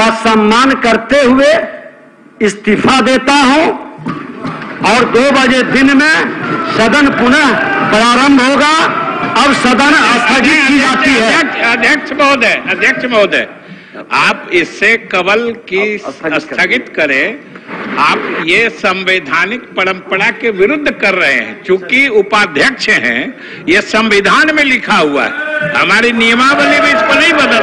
का सम्मान करते हुए इस्तीफा देता हूँ और दो बजे दिन में सदन पुनः प्रारंभ होगा। अब सदन स्थगित की जाती है। अध्यक्ष महोदय अध्यक्ष महोदय आप इससे कवल की स्थगित करें। आप ये संवैधानिक परंपरा के विरुद्ध कर रहे हैं। चूँकि उपाध्यक्ष हैं ये संविधान में लिखा हुआ है। हमारी नियमावली में पर नहीं बदल